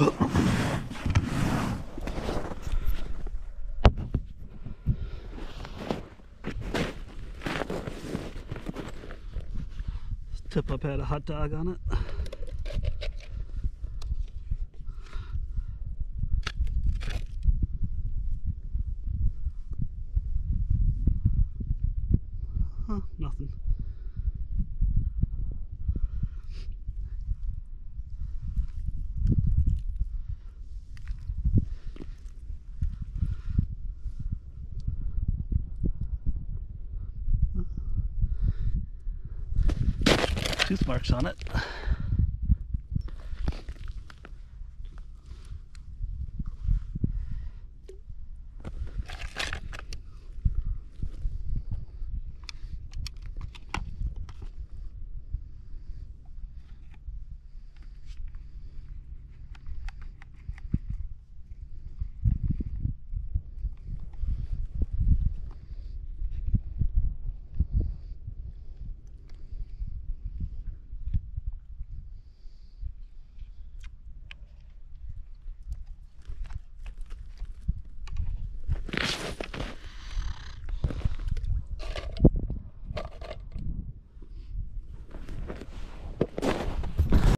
Tip up had a hot dog on it. Huh, nothing. Tooth marks on it.